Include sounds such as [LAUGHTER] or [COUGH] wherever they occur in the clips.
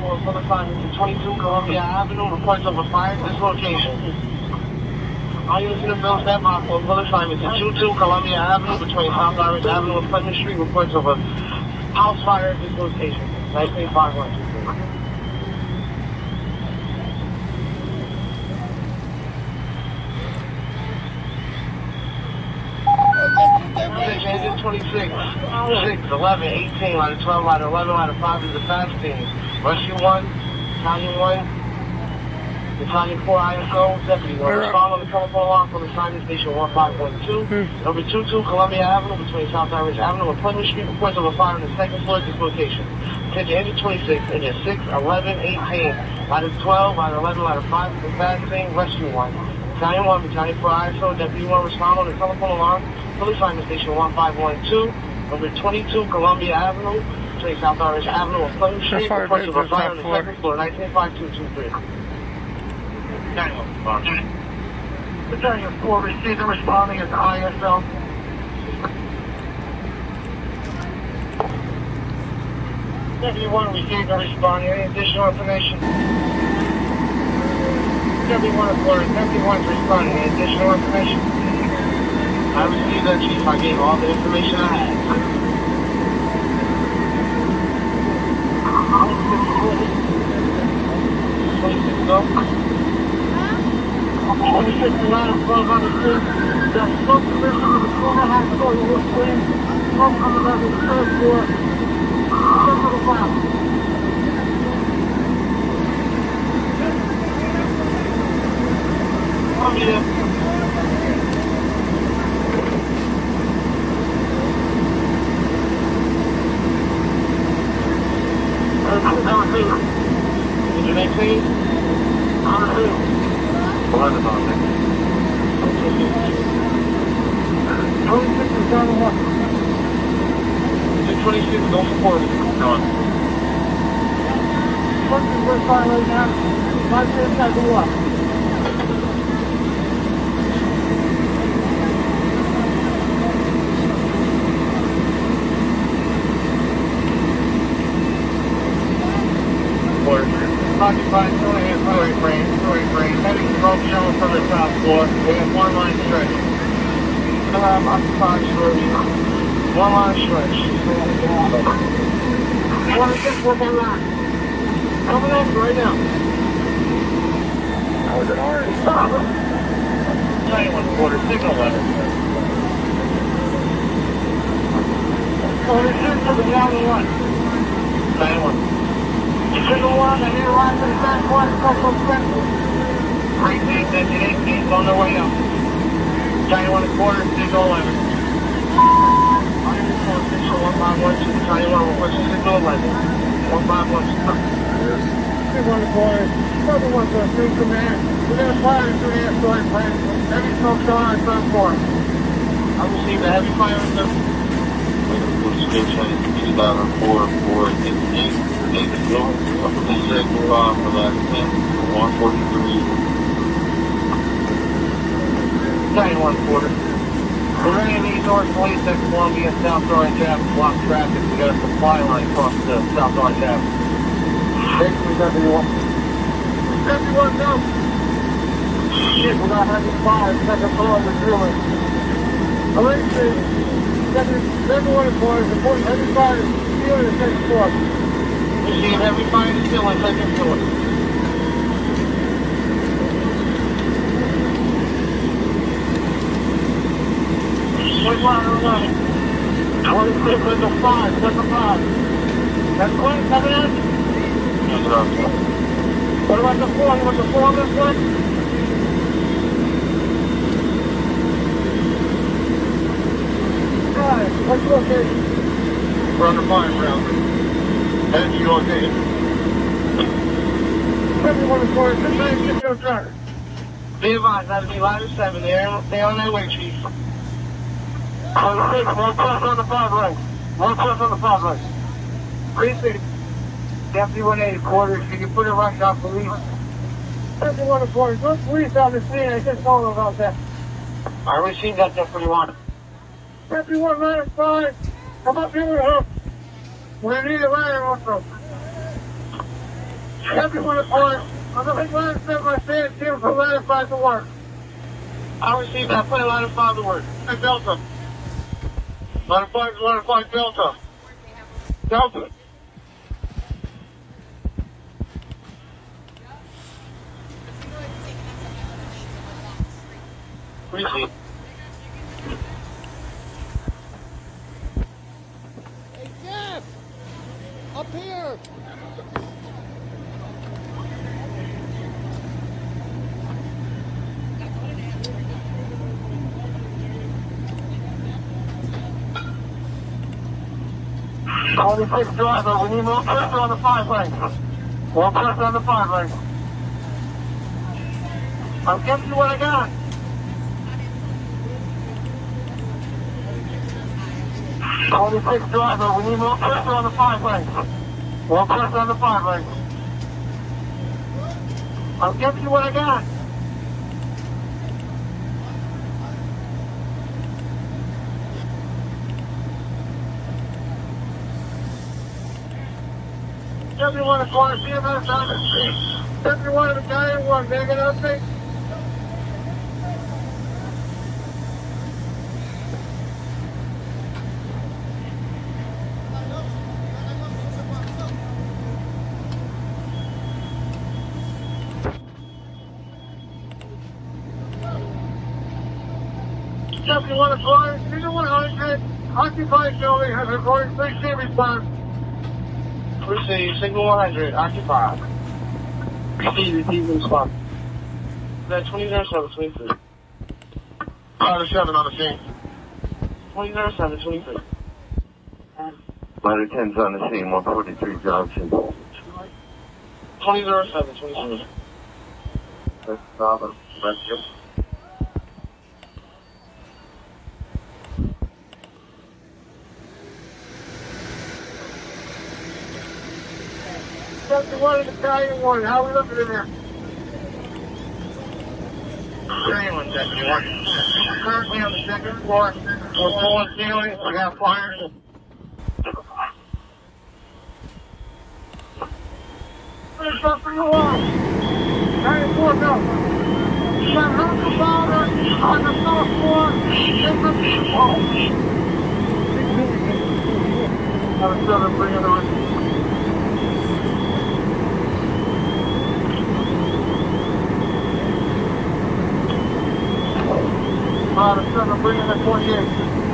4, full assignment to 22 Columbia Avenue, reports of a fire at this location. All units in the bill by for full assignment to 22 Columbia Avenue between South Avenue and Pleasant Street, reports of a house fire at this location. 195123. Engine 26, 6, 11, 18, line 12, line 11, line 5 is the fast team. Rescue 1, Battalion 1, Battalion 4 ISO, Deputy. Respond on the telephone alarm from the assignment station 1512. Hmm. Number 22, Columbia Avenue, between South Irish Avenue and Pleasant Street, reports of a fire on the second floor at this location. Attention, engine 26, engine 6, 11, 18, line 12, line 11, line 5 is the fast team. Rescue 1. Battalion 1, Battalion 4 ISO, Deputy 1 respond on the telephone alarm. Police line station 1512, number 22 Columbia Avenue, between South Irish Avenue and Pleasant Street. fire Reports of a break for fire on the top floor. second floor, 195223. Battalion 4 received and responding at the ISL. Deputy 1 received and responding. Any additional information? Deputy 1 reported. Deputy 1 is responding. Any additional information? I received that, Chief. I gave all the information I had. Got smoke commission with the corner high school coming out of the third floor. Check on the. Come here. Did you make please? Eleven on it. Twenty-six is down to what? Is twenty-six, no support? No. Twenty-six, we're fine right now. Five minutes, I go up. occupied two-and-a-half story frame, story frame, heading twelve yellow from the top floor. We have one line stretch. Um, occupied stretch. One line stretch. One six, that line? Coming up right now. I was an [LAUGHS] orange stop. 91 quarter, signal letter. Quarter six to the 91. 91. Single one, and here right to back one, Coco Spencer. Great big engine 18's on the way up. China one and quarter, signal 11. On your report, picture 1512, one, what's the signal one quarter, Coco one, so. We're going to fire into the asteroid plant. Heavy smoke on the front four. I received a heavy fire in the... Station, 2004, 4, 15 floor, upper district, uh, for last 10, 143. China one these north police at Columbia South Orange Ave traffic. We got supply line across the South Orange Ave. Basically, everyone. Everyone! Shit, we're not fire. Second floor of the drilling. I'm second, second one floor is important. Heavy fire is in the second floor. We see heavy fire is still on second floor. One line or nine. Twenty-six is a five, second five. That's Quinn coming in? Yes, sir. What about the four? You want the four on this one? What's your location? We're under fire, Brown. To your location. Everyone going to say, get your driver. Be advised, that'll be ladder seven. They're, they're on their way, chief. Twenty-six, one plus on the five right. One plus on the five right. Precinct. Deputy 180 quarters. Can you put it right off police? Deputy 1 quarters. Those police on the scene. I just told them about that. I received that, Deputy 1. Deputy 1 minus five. Come up here with her. We need a ladder also. Everyone report. I'm to let us know my stand team for 5 to work. I received that. Ladder 5 to work. Hey, Delta. Ladder 5 to ladder 5 Delta. Delta. Appreciate Hey, Jeff! Up here! Twenty-six driver, we need more pressure on the five lane. More pressure on the five lane. I'm giving you what I got. Twenty-six driver, we need more pressure on the five lane. More pressure on the five lane. I'm giving you what I got. Everyone is one CMS on the street. Everyone in the guy one, make an update. Is one, either 100, occupied building has recorded 16 response. Receive, signal 100, occupied. Receive, receive response. That 2007, 23. Ladder 7 on the scene. 2007, 23. Ladder 10's on the scene, 143 Johnson. 2007, 23. Let's stop him. Let's go. Everyone in the guy one, how we looking in there? 1. Currently on the second floor, we're pulling ceilings, we got fires. There's something wrong. Nine four go. You got Hunter Bowder on the fourth floor, in the wall. Have a oh. seven, bring it on. Bottom, turn, bring in at 28.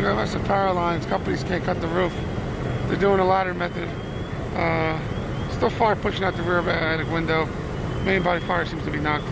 Look at the power lines. Companies can't cut the roof. They're doing a ladder method. Uh, still fire pushing out the rear attic window. Main body fire seems to be knocked.